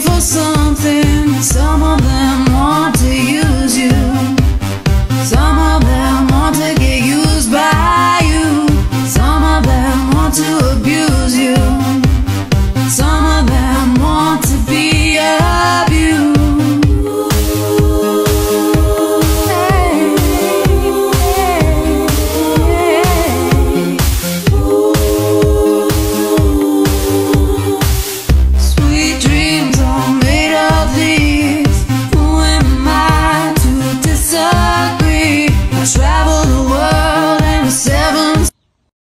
for something. Some of them want to use you. Some of them want to get used by you. Some of them want to abuse you.